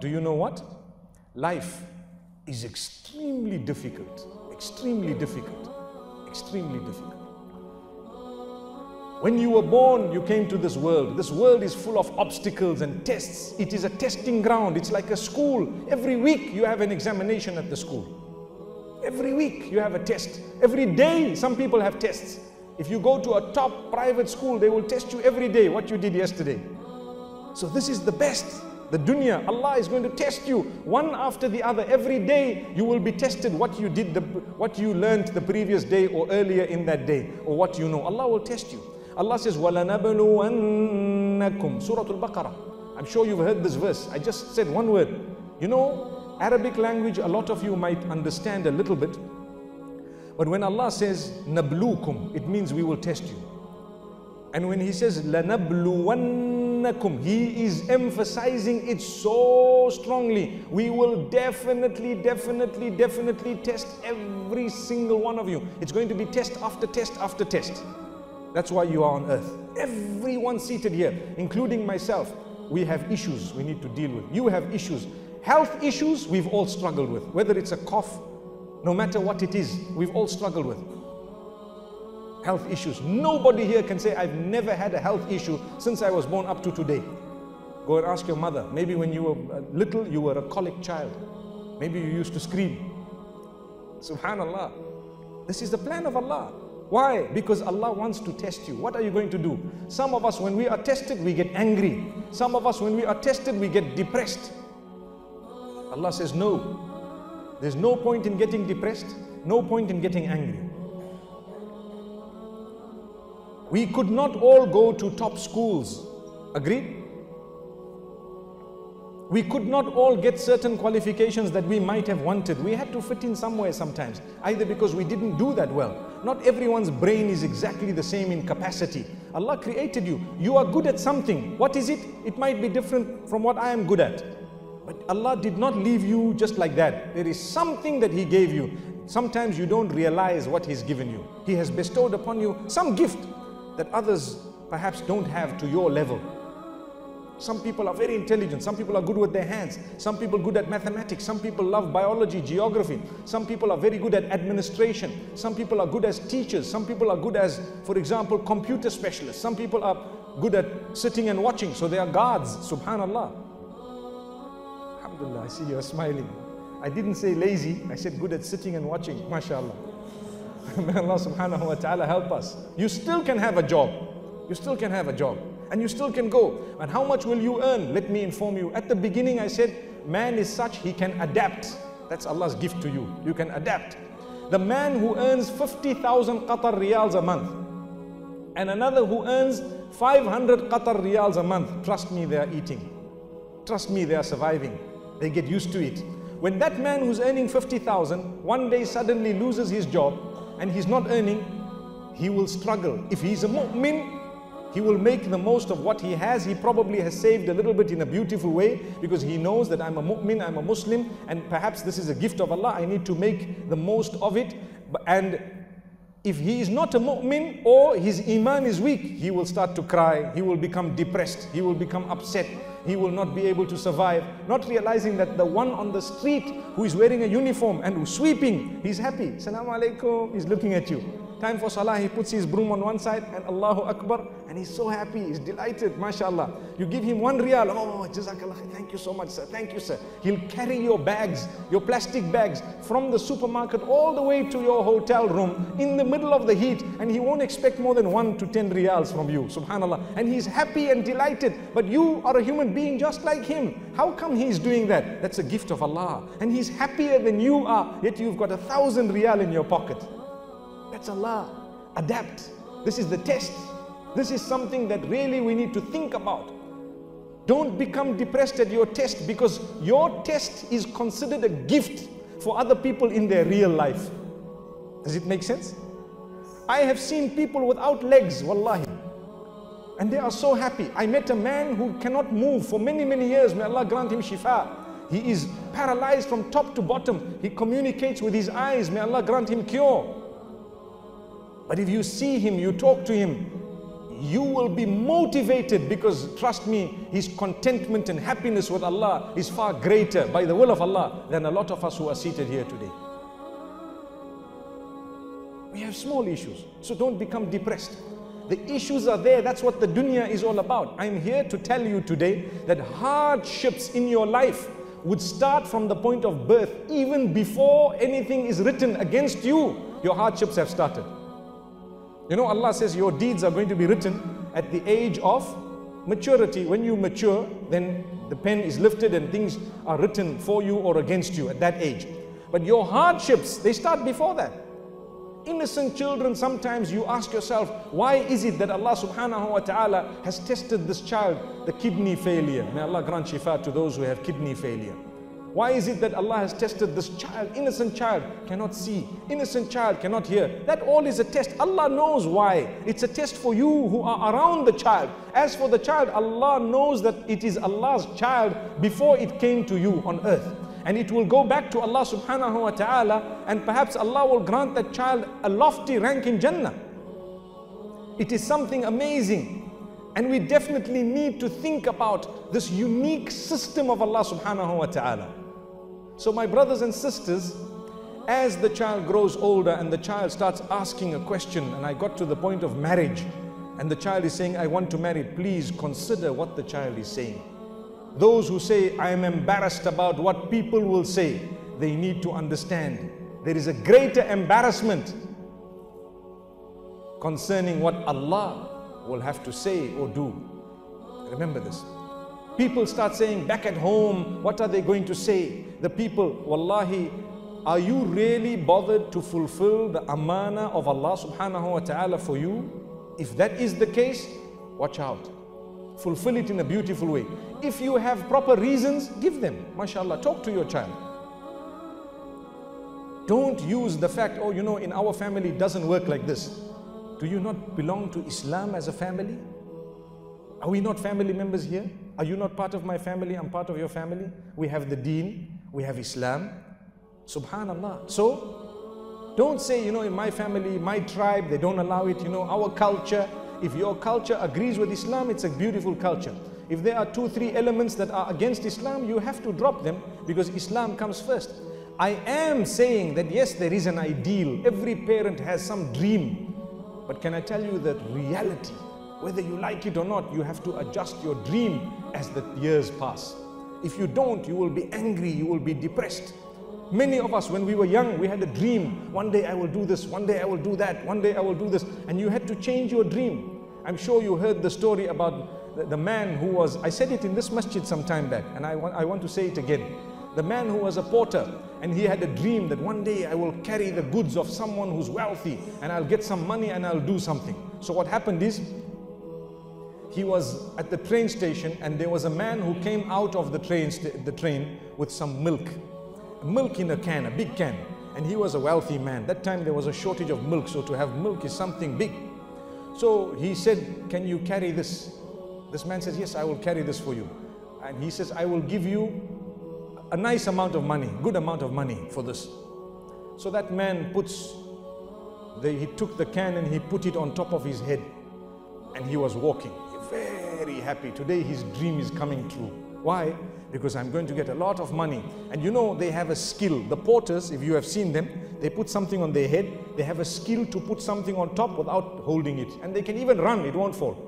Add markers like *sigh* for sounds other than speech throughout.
Do you know what? Life is extremely difficult. Extremely difficult. Extremely difficult. When you were born, you came to this world. This world is full of obstacles and tests. It is a testing ground. It's like a school. Every week you have an examination at the school. Every week you have a test. Every day some people have tests. If you go to a top private school, they will test you every day what you did yesterday. So this is the best The dunya, Allah is going to test you one after the other. Every day you will be tested what you did, the, what you learned the previous day or earlier in that day, or what you know. Allah will test you. Allah says, وَلَنَبْلُوَنَّكُمْ Surah Al-Baqarah. I'm sure you've heard this verse. I just said one word. You know, Arabic language, a lot of you might understand a little bit. But when Allah says, نَبْلُوكُمْ, it means we will test you. And when He says, لَنَبْلُوَنَّكُمْ, He is emphasizing it so strongly. We will definitely, definitely, definitely test every single one of you. It's going to be test after test after test. That's why you are on earth. Everyone seated here, including myself, we have issues we need to deal with. You have issues. Health issues we've all struggled with. Whether it's a cough, no matter what it is, we've all struggled with. Health issues. Nobody here can say, I've never had a health issue since I was born up to today. Go and ask your mother. Maybe when you were uh, little, you were a colic child. Maybe you used to scream. Subhanallah. This is the plan of Allah. Why? Because Allah wants to test you. What are you going to do? Some of us, when we are tested, we get angry. Some of us, when we are tested, we get depressed. Allah says, no. There's no point in getting depressed, no point in getting angry. We could not all go to top schools. Agreed? We could not all get certain qualifications that we might have wanted. We had to fit in somewhere sometimes, either because we didn't do that well. Not everyone's brain is exactly the same in capacity. Allah created you. You are good at something. What is it? It might be different from what I am good at. But Allah did not leave you just like that. There is something that He gave you. Sometimes you don't realize what He's given you. He has bestowed upon you some gift that others perhaps don't have to your level. Some people are very intelligent. Some people are good with their hands. Some people good at mathematics. Some people love biology, geography. Some people are very good at administration. Some people are good as teachers. Some people are good as, for example, computer specialists. Some people are good at sitting and watching. So they are guards. Subhanallah. Alhamdulillah, I see you are smiling. I didn't say lazy. I said good at sitting and watching. MashaAllah. May Allah subhanahu wa ta'ala help us. You still can have a job. You still can have a job and you still can go. And how much will you earn? Let me inform you. At the beginning, I said, man is such, he can adapt. That's Allah's gift to you. You can adapt. The man who earns 50,000 Qatar riyals a month and another who earns 500 Qatar riyals a month, trust me, they are eating. Trust me, they are surviving. They get used to it. When that man who's earning 50,000 one day suddenly loses his job and he's not earning, he will struggle. If he's a mu'min, he will make the most of what he has. He probably has saved a little bit in a beautiful way because he knows that I'm a mu'min, I'm a Muslim, and perhaps this is a gift of Allah. I need to make the most of it. And if he is not a mu'min or his iman is weak, he will start to cry, he will become depressed, he will become upset, he will not be able to survive, not realizing that the one on the street who is wearing a uniform and who's sweeping, he's happy. Assalamu alaikum, he's looking at you. Time for salah, he puts his broom on one side and Allahu Akbar, and he's so happy, he's delighted, mashallah. You give him one riyal, oh, jazakallah, thank you so much, sir, thank you, sir. He'll carry your bags, your plastic bags, from the supermarket all the way to your hotel room in the middle of the heat, and he won't expect more than one to ten riyals from you, subhanallah. And he's happy and delighted, but you are a human being just like him. How come he's doing that? That's a gift of Allah. And he's happier than you are, yet you've got a thousand riyal in your pocket. That's Allah. Adapt. This is the test. This is something that really we need to think about. Don't become depressed at your test because your test is considered a gift for other people in their real life. Does it make sense? I have seen people without legs, wallahi. And they are so happy. I met a man who cannot move for many, many years. May Allah grant him shifa. He is paralyzed from top to bottom. He communicates with his eyes. May Allah grant him cure. But if you see him, you talk to him, you will be motivated because trust me, his contentment and happiness with Allah is far greater by the will of Allah than a lot of us who are seated here today. We have small issues, so don't become depressed. The issues are there, that's what the dunya is all about. I'm here to tell you today that hardships in your life would start from the point of birth, even before anything is written against you, your hardships have started. You know, Allah says your deeds are going to be written at the age of maturity. When you mature, then the pen is lifted and things are written for you or against you at that age. But your hardships, they start before that. Innocent children, sometimes you ask yourself, why is it that Allah subhanahu wa ta'ala has tested this child, the kidney failure? May Allah grant shifa to those who have kidney failure. Why is it that Allah has tested this child? Innocent child cannot see, innocent child cannot hear. That all is a test. Allah knows why. It's a test for you who are around the child. As for the child, Allah knows that it is Allah's child before it came to you on earth. And it will go back to Allah subhanahu wa ta'ala, and perhaps Allah will grant that child a lofty rank in Jannah. It is something amazing. And we definitely need to think about this unique system of Allah subhanahu wa ta'ala. So, my brothers and sisters, as the child grows older and the child starts asking a question, and I got to the point of marriage, and the child is saying, I want to marry, please consider what the child is saying. Those who say, I am embarrassed about what people will say, they need to understand there is a greater embarrassment concerning what Allah will have to say or do. Remember this. People start saying back at home, what are they going to say? The people, wallahi, are you really bothered to fulfill the amana of Allah subhanahu wa ta'ala for you? If that is the case, watch out. Fulfill it in a beautiful way. If you have proper reasons, give them. MashaAllah, talk to your child. Don't use the fact, oh, you know, in our family it doesn't work like this. Do you not belong to Islam as a family? Are we not family members here? Are you not part of my family? I'm part of your family. We have the deen, we have Islam. Subhanallah. So, don't say, you know, in my family, my tribe, they don't allow it. You know, our culture, if your culture agrees with Islam, it's a beautiful culture. If there are two, three elements that are against Islam, you have to drop them because Islam comes first. I am saying that yes, there is an ideal. Every parent has some dream. But can I tell you that reality, whether you like it or not, you have to adjust your dream as the years pass. If you don't, you will be angry, you will be depressed. Many of us, when we were young, we had a dream. One day I will do this, one day I will do that, one day I will do this. And you had to change your dream. I'm sure you heard the story about the, man who was, I said it in this masjid some time back, and I want, I want to say it again. The man who was a porter, and he had a dream that one day I will carry the goods of someone who's wealthy, and I'll get some money and I'll do something. So what happened is, he was at the train station and there was a man who came out of the train, the train with some milk. Milk in a can, a big can. And he was a wealthy man. That time there was a shortage of milk, so to have milk is something big. So he said, Can you carry this? This man says, Yes, I will carry this for you. And he says, I will give you a nice amount of money, good amount of money for this. So that man puts, the, he took the can and he put it on top of his head and he was walking. Very happy. Today his dream is coming true. Why? Because I'm going to get a lot of money. And you know, they have a skill. The porters, if you have seen them, they put something on their head. They have a skill to put something on top without holding it. And they can even run, it won't fall.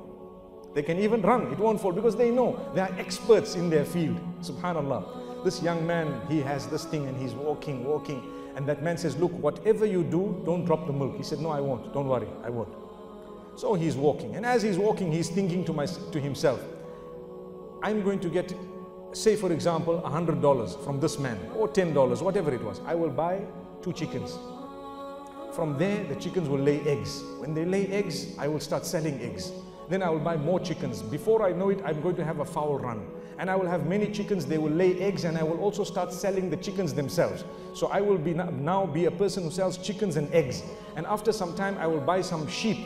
They can even run, it won't fall because they know they are experts in their field. Subhanallah. This young man, he has this thing and he's walking, walking. And that man says, Look, whatever you do, don't drop the milk. He said, No, I won't. Don't worry, I won't. So he's walking. And as he's walking, he's thinking to, my, to himself, I'm going to get, say for example, $100 from this man, or $10, whatever it was. I will buy two chickens. From there, the chickens will lay eggs. When they lay eggs, I will start selling eggs. Then I will buy more chickens. Before I know it, I'm going to have a fowl run. And I will have many chickens, they will lay eggs, and I will also start selling the chickens themselves. So I will be now be a person who sells chickens and eggs. And after some time, I will buy some sheep.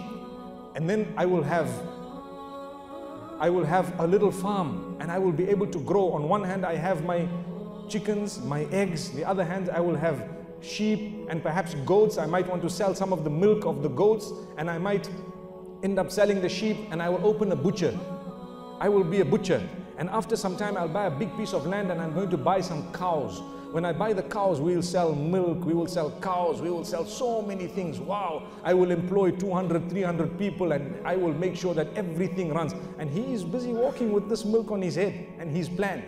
And then I will have I will have a little farm and I will be able to grow. On one hand, I have my chickens, my eggs. The other hand, I will have sheep and perhaps goats. I might want to sell some of the milk of the goats and I might end up selling the sheep and I will open a butcher. I will be a butcher. And after some time, I'll buy a big piece of land and I'm going to buy some cows. When I buy the cows, we will sell milk, we will sell cows, we will sell so many things. Wow, I will employ 200, 300 people and I will make sure that everything runs. And he is busy walking with this milk on his head and his plan.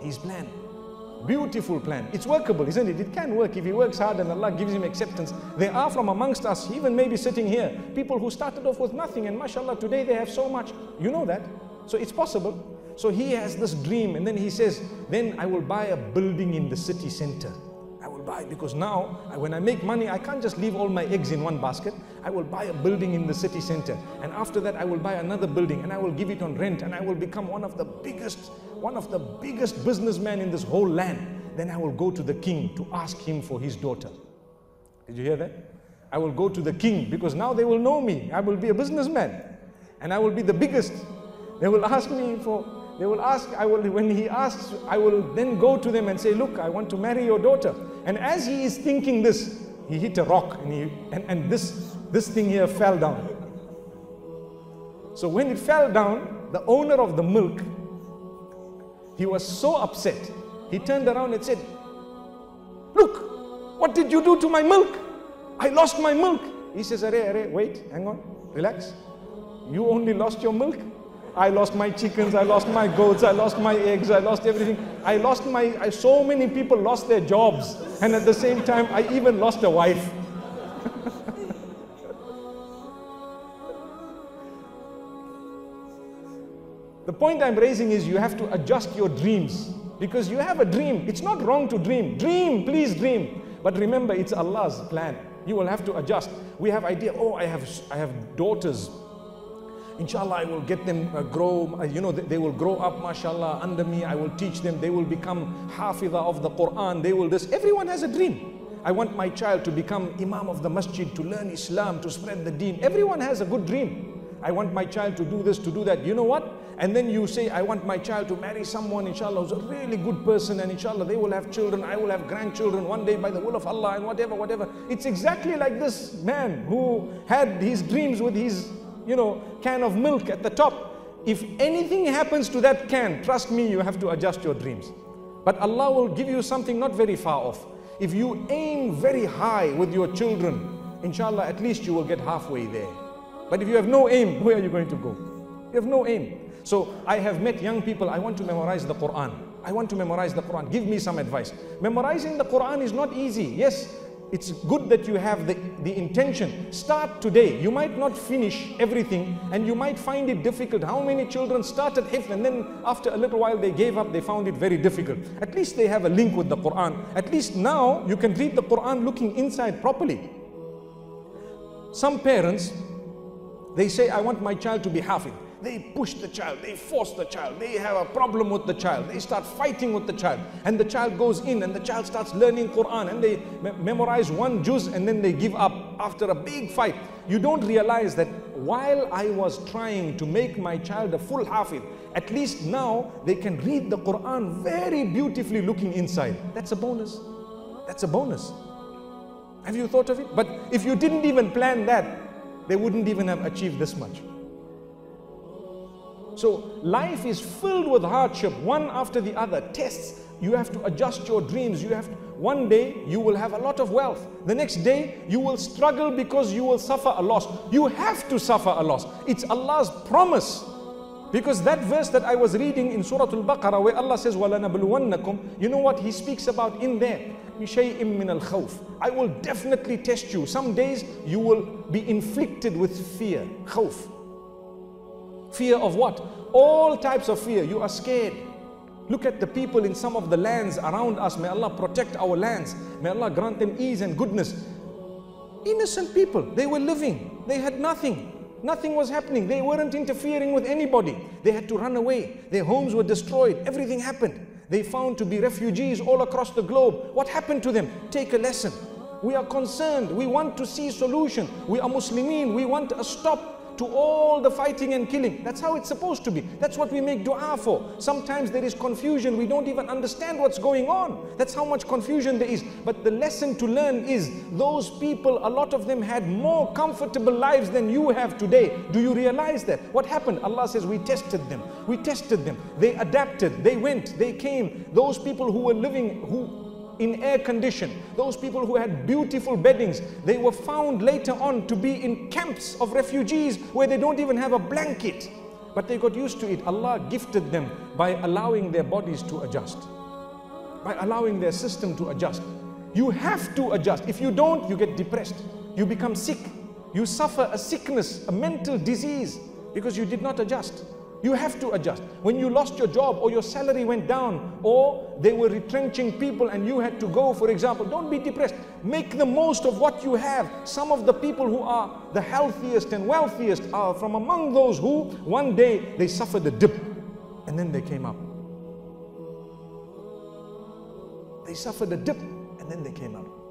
His plan. Beautiful plan. It's workable, isn't it? It can work if he works hard and Allah gives him acceptance. There are from amongst us, even maybe sitting here, people who started off with nothing and mashallah, today they have so much. You know that. So it's possible. So he has this dream and then he says, then I will buy a building in the city center. I will buy because now when I make money, I can't just leave all my eggs in one basket. I will buy a building in the city center. And after that, I will buy another building and I will give it on rent and I will become one of the biggest, one of the biggest businessmen in this whole land. Then I will go to the king to ask him for his daughter. Did you hear that? I will go to the king because now they will know me. I will be a businessman and I will be the biggest. They will ask me for they will ask, I will, when he asks, I will then go to them and say, look, I want to marry your daughter. And as he is thinking this, he hit a rock and, he, and, and this, this thing here fell down. So when it fell down, the owner of the milk, he was so upset. He turned around and said, look, what did you do to my milk? I lost my milk. He says, Are, are, wait, hang on, relax. You only lost your milk? I lost my chickens, I lost my goats, I lost my eggs, I lost everything. I lost my, I, so many people lost their jobs. And at the same time, I even lost a wife. *laughs* the point I'm raising is you have to adjust your dreams. Because you have a dream. It's not wrong to dream. Dream, please dream. But remember, it's Allah's plan. You will have to adjust. We have idea, oh, I have, I have daughters Inshallah, I will get them uh, grow, uh, you know, they, they, will grow up, mashallah, under me. I will teach them. They will become hafidah of the Quran. They will this. Everyone has a dream. I want my child to become imam of the masjid, to learn Islam, to spread the deen. Everyone has a good dream. I want my child to do this, to do that. You know what? And then you say, I want my child to marry someone, inshallah, who's a really good person, and inshallah, they will have children, I will have grandchildren one day by the will of Allah, and whatever, whatever. It's exactly like this man who had his dreams with his you know, can of milk at the top. If anything happens to that can, trust me, you have to adjust your dreams. But Allah will give you something not very far off. If you aim very high with your children, inshallah, at least you will get halfway there. But if you have no aim, *laughs* where are you going to go? You have no aim. So I have met young people, I want to memorize the Quran. I want to memorize the Quran. Give me some advice. Memorizing the Quran is not easy. Yes, it's good that you have the, the intention. Start today. You might not finish everything and you might find it difficult. How many children started hifz and then after a little while they gave up, they found it very difficult. At least they have a link with the Quran. At least now you can read the Quran looking inside properly. Some parents, they say, I want my child to be hafiz. They push the child, they force the child, they have a problem with the child, they start fighting with the child, and the child goes in and the child starts learning Quran and they me memorize one juz and then they give up after a big fight. You don't realize that while I was trying to make my child a full hafiz, at least now they can read the Quran very beautifully looking inside. That's a bonus. That's a bonus. Have you thought of it? But if you didn't even plan that, they wouldn't even have achieved this much. So life is filled with hardship, one after the other, tests. You have to adjust your dreams. You have to, one day you will have a lot of wealth. The next day you will struggle because you will suffer a loss. You have to suffer a loss. It's Allah's promise. Because that verse that I was reading in Surah Al-Baqarah where Allah says, وَلَنَبْلُوَنَّكُمْ You know what He speaks about in there? بِشَيْءٍ مِّنَ الْخَوْفِ I will definitely test you. Some days you will be inflicted with fear, khawf. Fear of what? All types of fear. You are scared. Look at the people in some of the lands around us. May Allah protect our lands. May Allah grant them ease and goodness. Innocent people, they were living. They had nothing. Nothing was happening. They weren't interfering with anybody. They had to run away. Their homes were destroyed. Everything happened. They found to be refugees all across the globe. What happened to them? Take a lesson. We are concerned. We want to see solution. We are Muslimin. We want a stop to all the fighting and killing. That's how it's supposed to be. That's what we make dua for. Sometimes there is confusion. We don't even understand what's going on. That's how much confusion there is. But the lesson to learn is those people, a lot of them had more comfortable lives than you have today. Do you realize that? What happened? Allah says, We tested them. We tested them. They adapted. They went. They came. Those people who were living, who in air condition. Those people who had beautiful beddings, they were found later on to be in camps of refugees where they don't even have a blanket. But they got used to it. Allah gifted them by allowing their bodies to adjust, by allowing their system to adjust. You have to adjust. If you don't, you get depressed. You become sick. You suffer a sickness, a mental disease because you did not adjust. You have to adjust. When you lost your job or your salary went down or they were retrenching people and you had to go, for example, don't be depressed. Make the most of what you have. Some of the people who are the healthiest and wealthiest are from among those who one day they suffered a dip and then they came up. They suffered a dip and then they came up.